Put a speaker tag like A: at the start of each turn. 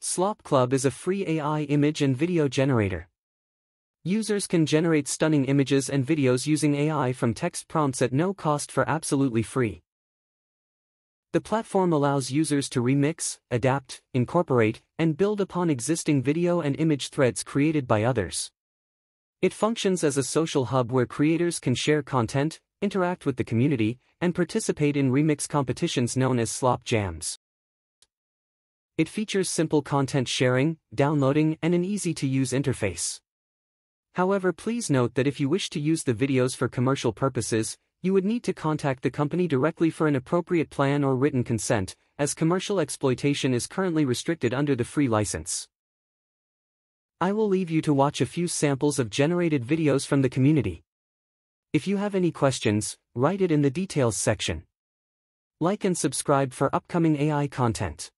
A: Slop Club is a free AI image and video generator. Users can generate stunning images and videos using AI from text prompts at no cost for absolutely free. The platform allows users to remix, adapt, incorporate, and build upon existing video and image threads created by others. It functions as a social hub where creators can share content, interact with the community, and participate in remix competitions known as Slop Jams. It features simple content sharing, downloading, and an easy-to-use interface. However please note that if you wish to use the videos for commercial purposes, you would need to contact the company directly for an appropriate plan or written consent, as commercial exploitation is currently restricted under the free license. I will leave you to watch a few samples of generated videos from the community. If you have any questions, write it in the details section. Like and subscribe for upcoming AI content.